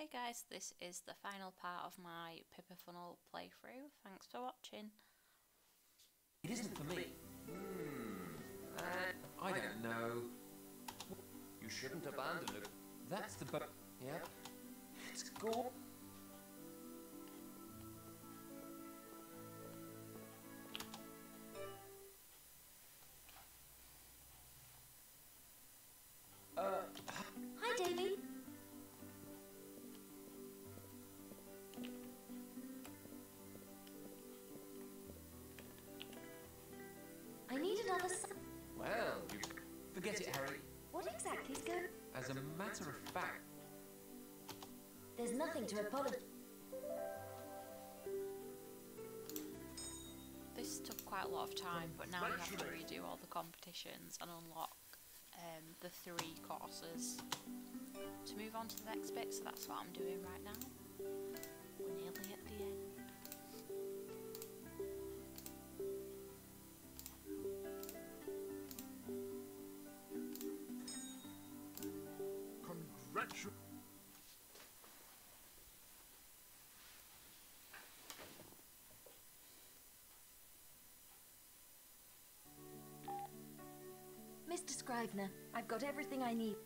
Hey guys, this is the final part of my Pippa Funnell playthrough. Thanks for watching. It isn't for me. Hmm. Uh, I don't know. You shouldn't abandon it. That's the boat. Yep. It's cool. I need another. s- Well, you forget it, Harry. What exactly is going? As a matter of fact, There's nothing to apologize. This took quite a lot of time, but now we have to redo all the competitions and unlock um, the three courses to move on to the next bit, so that's what I'm doing right now. We're nearly at the end. Mr. Scrivener, I've got everything I need.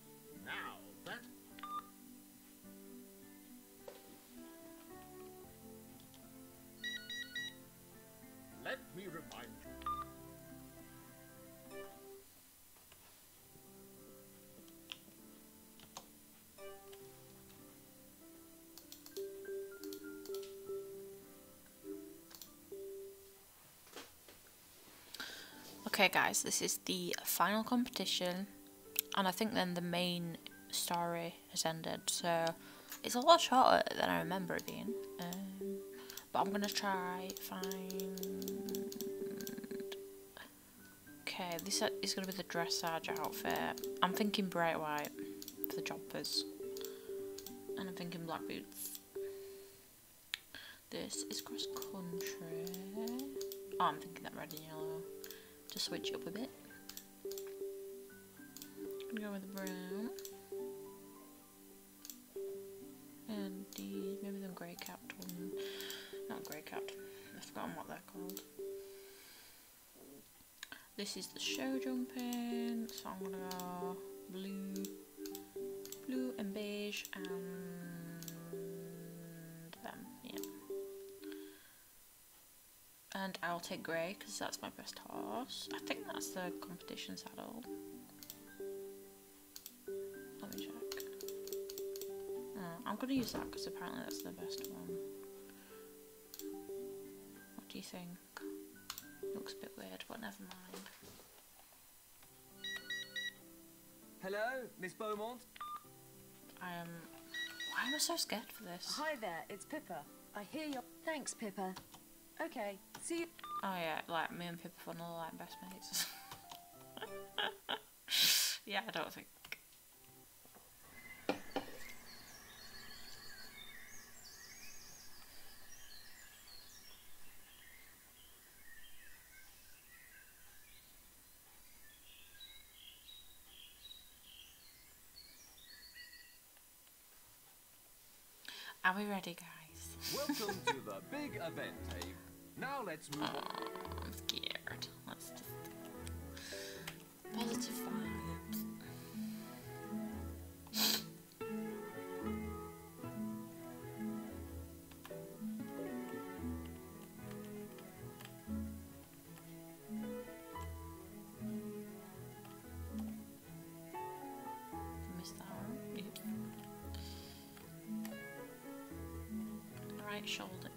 Okay, guys, this is the final competition, and I think then the main story has ended. So it's a lot shorter than I remember it being. Um, but I'm gonna try find. Okay, this is gonna be the dressage outfit. I'm thinking bright white for the jumpers, and I'm thinking black boots. This is cross country. Oh, I'm thinking that red and yellow to switch it up a bit. Gonna go with brown. And the maybe the grey capped one. Not grey capped. I've forgotten what they're called. This is the show jumping, so I'm gonna go blue, blue and beige and And I'll take grey because that's my best horse. I think that's the competition saddle. Let me check. Oh, I'm going to use that because apparently that's the best one. What do you think? Looks a bit weird, but never mind. hello, Miss Beaumont. I am. Why am I so scared for this? Hi there, it's Pippa. I hear you're. Thanks, Pippa. Okay, see you. Oh yeah, like me and Pippa like best mates. yeah, I don't think. Are we ready, guys? Welcome to the big event, Dave. Now let's move Oh, on. I'm scared. Let's just positive. Shoulder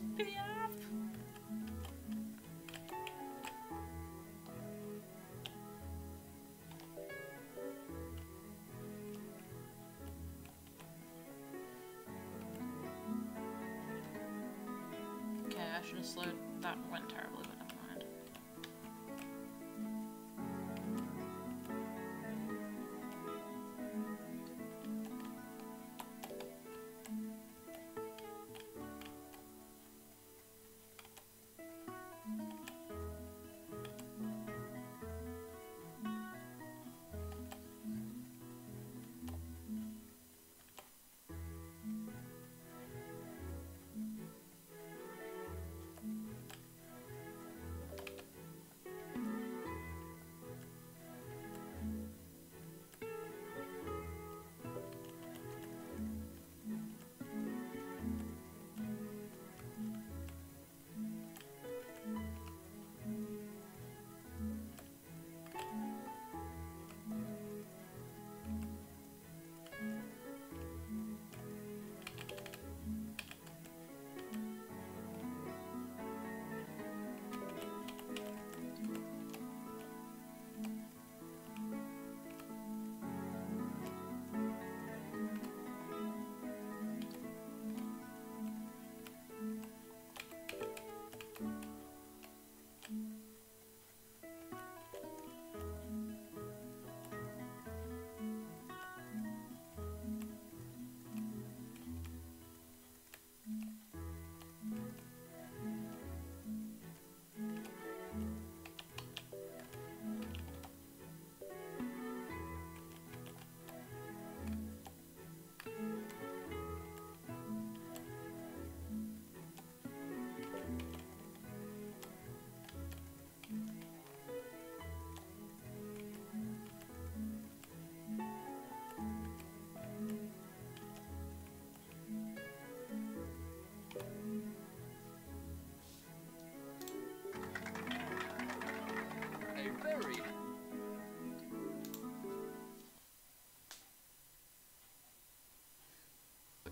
Mars PF. Okay, I should have slowed. That went terrible.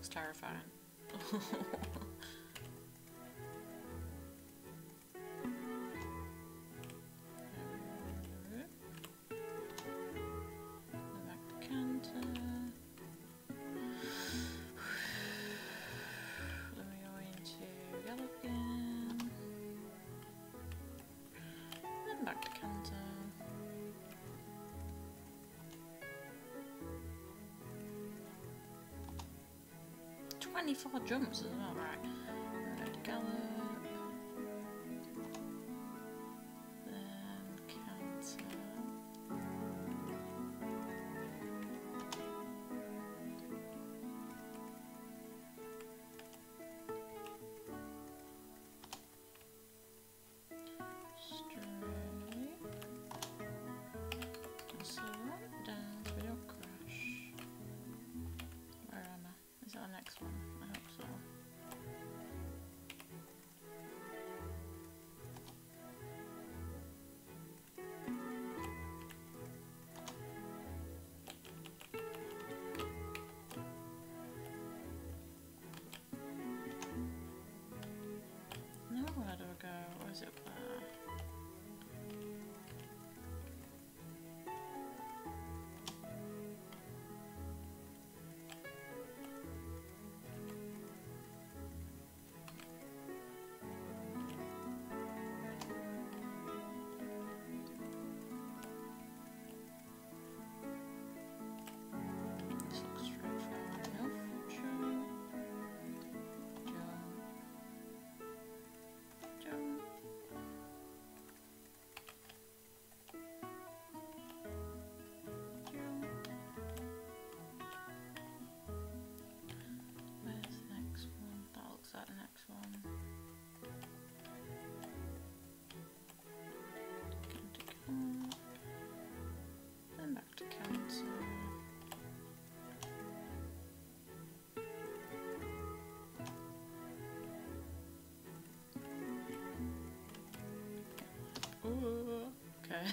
terrifying. 24 jumps as well, right?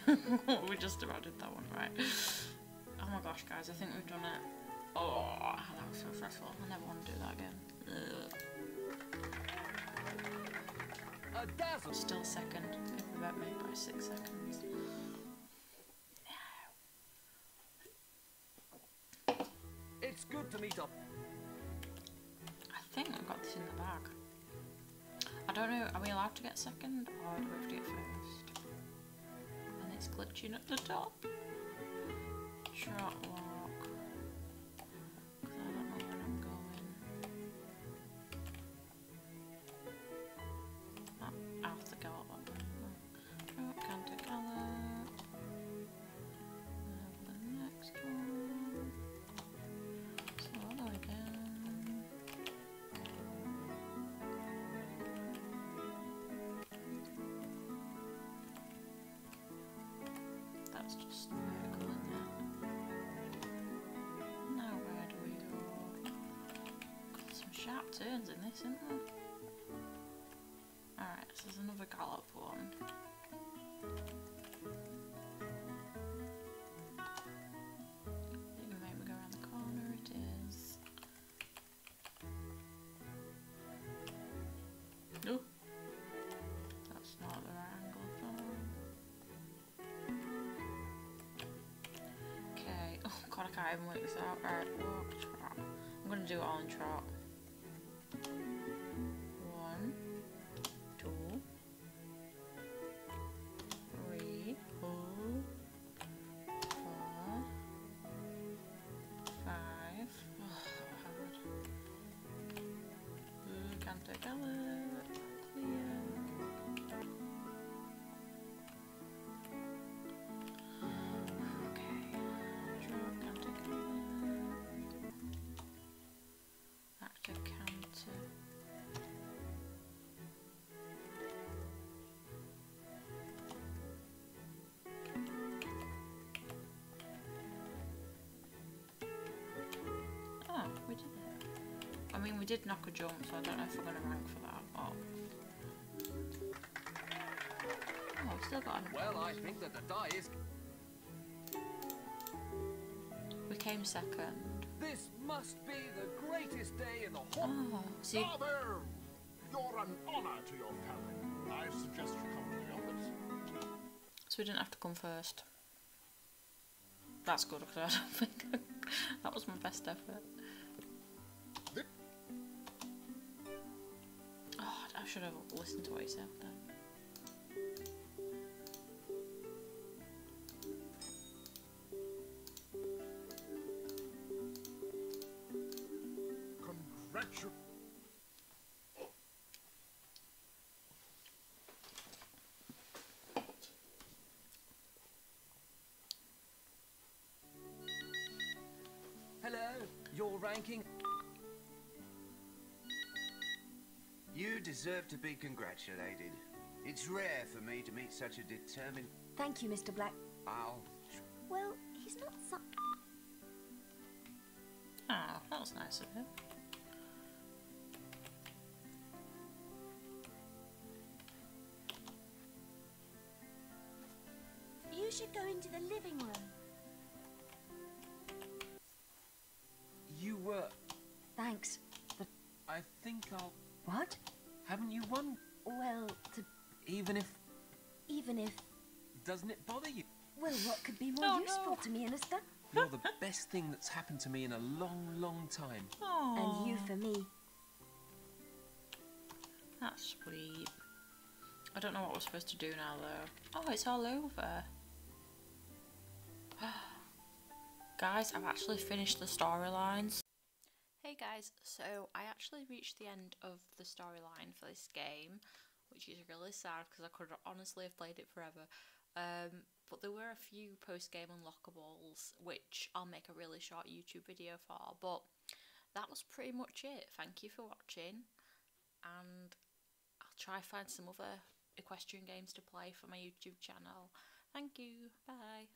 Okay, we just about did that one right. Oh my gosh, guys, I think we've done it. Oh, that was so stressful. I never want to do that again. Ugh. Still second. Maybe about me by six seconds. No. It's good to meet up. I think I got this in the bag. I don't know, are we allowed to get second? It's at the top. Trot walk. That's just vertical, isn't it? Now where do we go? Got some sharp turns in this, isn't there? Alright, so there's another gallop one. Can't even work this out. Right, walk, trot. I'm gonna do it all in trot. Mean, we did knock a jump, so I don't know if we're going to rank for that. Oh. Oh, we've still got another Well, I think that the die is. We came second. This must be the greatest day in the whole. Oh, so you, Bravo! You're an honour to your family. I suggest you come to the office. so we didn't have to come first. That's good because I don't think that was my best effort. I should have listened to what he said then. Hello, your ranking. You deserve to be congratulated. It's rare for me to meet such a determined. Thank you, Mr. Black. I'll. Well, he's not so. Oh, that was nice of him. You should go into the living room. You were. Thanks. But I think I'll. What? Haven't you won? Well, to Even if. even if. Doesn't it bother you? Well, what could be more Oh, useful no. to me, Minister? You're the best thing that's happened to me in a long, long time. Oh, And you for me. That's sweet. I don't know what we're supposed to do now though. Oh, it's all over. guys, I've actually finished the storylines. Guys, so I actually reached the end of the storyline for this game, which is really sad because I could honestly have played it forever. Um, but there were a few post game unlockables, which I'll make a really short YouTube video for. But that was pretty much it. Thank you for watching, and I'll try find some other equestrian games to play for my YouTube channel. Thank you. Bye.